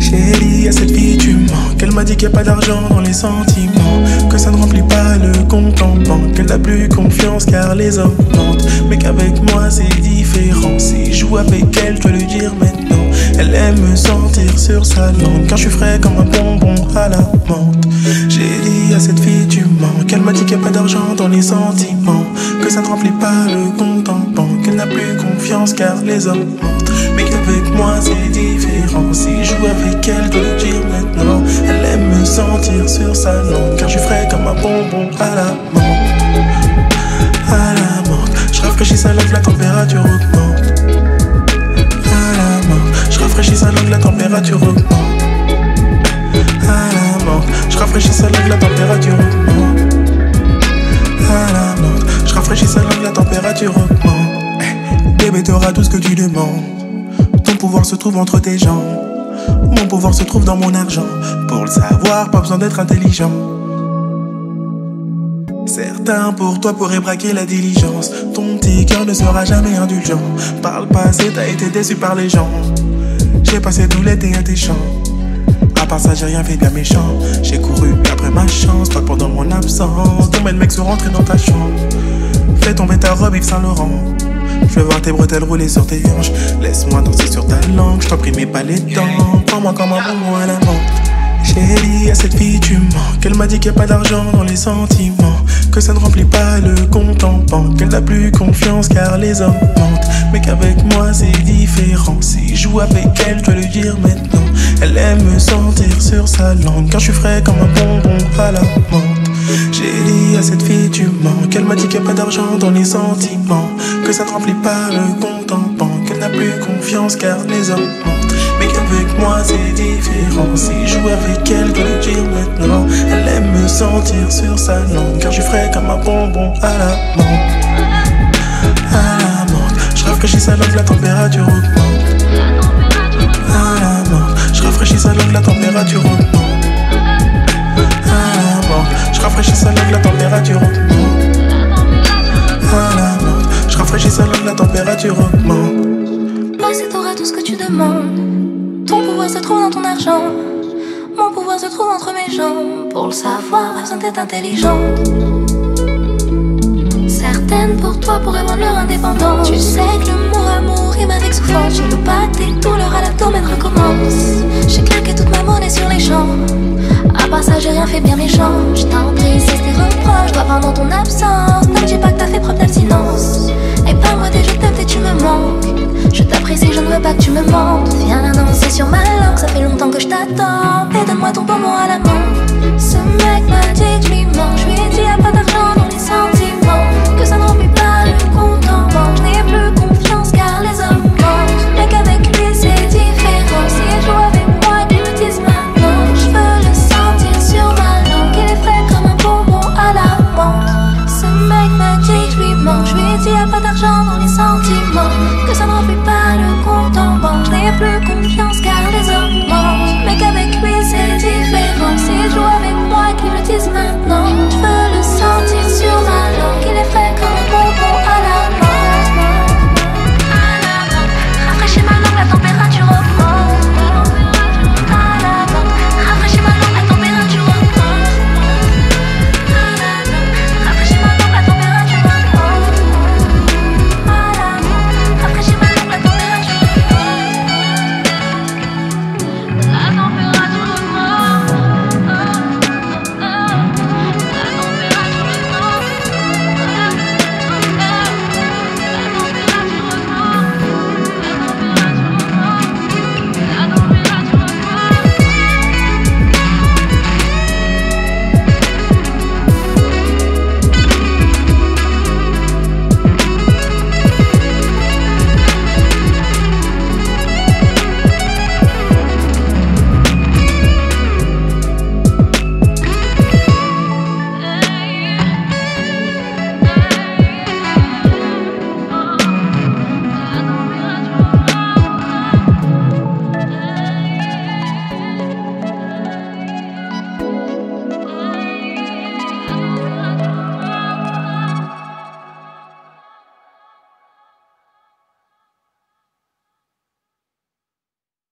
Chérie, à cette fille tu manques. Elle m'a dit qu'il n'y a pas d'argent dans les sentiments. Que ça ne remplit pas le compte en banque. Qu'elle n'a plus confiance car les hommes mentent. Mais qu'avec moi c'est différent. Je joue avec elle, je dois lui dire maintenant. Elle aime me sentir sur sa langue. Car je suis frais comme un bonbon à la menthe. J'ai dit à cette fille tu manques. Elle m'a dit qu'il n'y a pas d'argent dans les sentiments. Que ça ne remplit pas le compte en banque. Qu'elle n'a plus confiance car les hommes mentent. Mais qu'avec moi c'est différent Si je joue avec elle, de le dire maintenant Elle aime me sentir sur sa langue Car je suis frais comme un bonbon à la menthe À la menthe Je rafraîchis sa langue, la température t'auras tout ce que tu demandes ton pouvoir se trouve entre tes jambes. Mon pouvoir se trouve dans mon argent. Pour le savoir, pas besoin d'être intelligent. Certains pour toi pourraient braquer la diligence. Ton petit cœur ne sera jamais indulgent. Par le passé, t'as été déçu par les gens. J'ai passé tout l'été à tes champs. À part ça, j'ai rien fait bien méchant. J'ai couru après ma chance, pas pendant mon absence. Ton le mec se rentrer dans ta chambre. Fais tomber ta robe Yves Saint Laurent. Je veux voir tes bretelles rouler sur tes hanches. Laisse-moi danser sur ta langue, je t'en prie, pas les dents. Prends-moi comme un bonbon à la menthe. Chérie, à cette fille tu manques. Elle m'a dit qu'il n'y a pas d'argent dans les sentiments. Que ça ne remplit pas le compte en banque. Qu'elle n'a plus confiance car les hommes mentent. Mais qu'avec moi c'est différent. Si je joue avec elle, je dois lui dire maintenant. Elle aime me sentir sur sa langue. Car je suis frais comme un bonbon à la menthe. Dit à cette fille tu manques Elle m'a dit qu'il n'y a pas d'argent dans les sentiments Que ça ne remplit pas le compte en banque Qu'elle n'a plus confiance car les hommes mentent. Mais qu'avec moi c'est différent. Si je joue avec elle, dois le dire maintenant Elle aime me sentir sur sa langue Car je frais comme un bonbon à la menthe. À la menthe. Je rafraîchis sa langue, la température augmente. À la menthe. Je rafraîchis sa langue, la température augmente je rafraîchis langue, la température augmente. La je rafraîchis langue, la température augmente. Passé, t'auras tout ce que tu demandes. Ton pouvoir se trouve dans ton argent. Mon pouvoir se trouve entre mes jambes. Pour le savoir, pas besoin d'être intelligente. Certaines pour toi pourraient rendre leur indépendance. Tu sais que le mot amour rime avec souffrance. J'ai le pâté, tout leur à l'abdomen recommence. Rien fait bien méchant. Je t'en prie, c'est tes reproches. Dois dans ton absence. Ne me dis pas que t'as fait preuve d'abstinence. Et parle-moi des je t'aime et tu me manques. Je t'apprécie, je ne veux pas que tu me mentes. Viens danser sur ma langue, ça fait longtemps que je t'attends. Et donne-moi ton bonbon à la main.